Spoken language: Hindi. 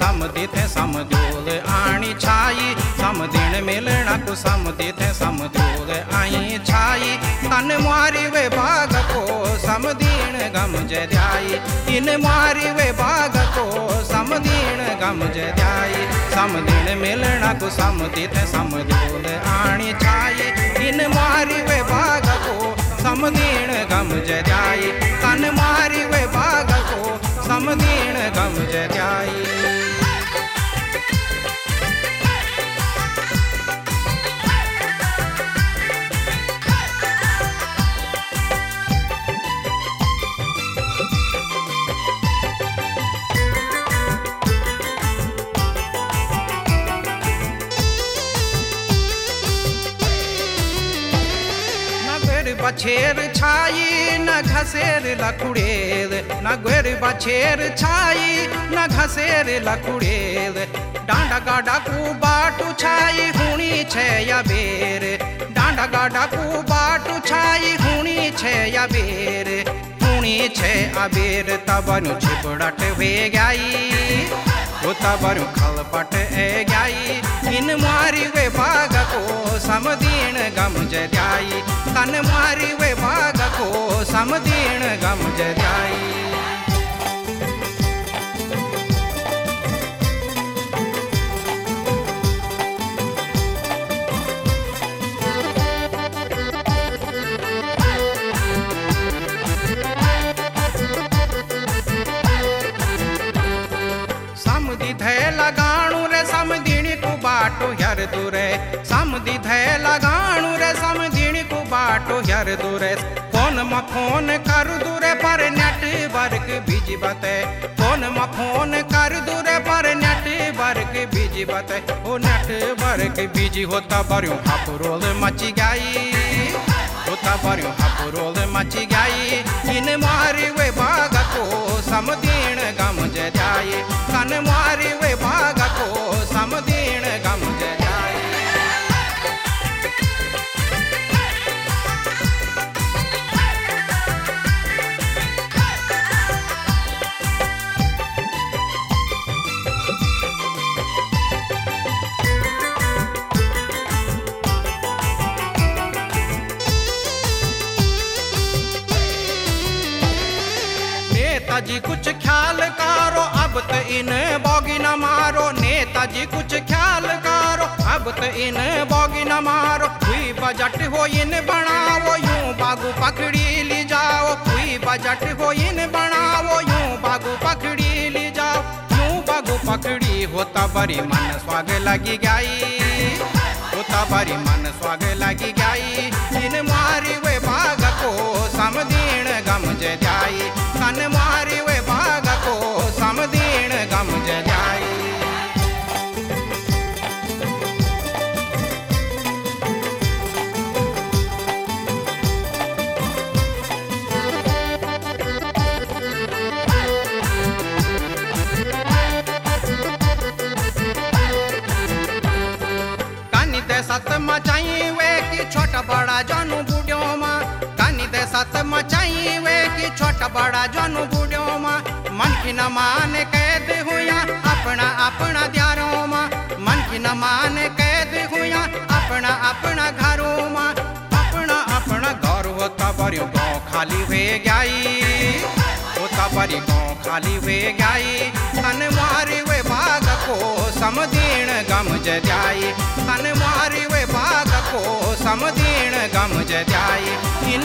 थे समझोल आणी छाई। समदिन मिलना को समदि थे समझोल आई छाई। तन मारी वे बाग को समदीन गम जय इन मारी वे बाग को समदीन गम जय समदिन मिलना को समदि थे समझोल आणी छाई। इन मारी वे बाग को समदीन गम जय तन मारी वे बाग को समदीन गम जय बछेर छाई, न घसेर लखुड़ेल। न गुर बछेर छाई, न घसेर लखुड़ेल। डांडा गाडा को बाटू छाई, हुणी छे या बेर। डांडा गाडा को बाटू छाई, हुणी छे या बेर। हुणी छे अबेर तबनु छिपड़ट वे गई उताबरु खलपट ए गई इन मारी वे समदीन गम जाई तन मारी वे बाग को समदीन गम जाई लगाणू रे समधिणी को बाटो हर दूरे। समधि थे लगाणू रे समधिणी को बाटो हर दूरे। फ़ोन म फ़ोन कर दूरे, पर नेटवर्क बिज़ी बते। फ़ोन म फ़ोन कर दूरे, पर नेटवर्क बिज़ी बते। ओ नेटवर्क बिज़ी होता बरियो हापुरोल मची गई। होता बरियो हापुरोल मची गई। इन मारी वे बाग को समदीन नेताजी, कुछ ख्याल करो। अब तो इन बोगी न मारो। नेताजी, कुछ ख्याल करो। अब तो इन बोगी न मारो। हुई बजट हो इन बनाओ। यूँ बागू पकड़ी ली जाओ। हुई बजट हो इन बनाओ। यूँ बागू पकड़ी ली जाओ। यूँ बागू पकड़ी होता बड़ी मन स्वाग लगी गई होता बड़ी मन स्वाग लगी गई इन मारी वे बाग को समदीन गम जाई सत मचाई वे की छोटा बड़ा जानू बूढ़ो माँ। कानी दे सत मचाई वे की छोटा बड़ा जानू बूढ़ो माँ। मन की न मान कैद हुआ अपना अपना द्यारों माँ। मन की न मान कैद हुआ अपना अपना घरों माँ। अपना अपना घर होता बड़ी गाँव खाली हुए गई होता बड़ी गाँव खाली हुए गई तन मारी वे बाग को समदीन गम जाई तन मारी वे बाग गम जाई इन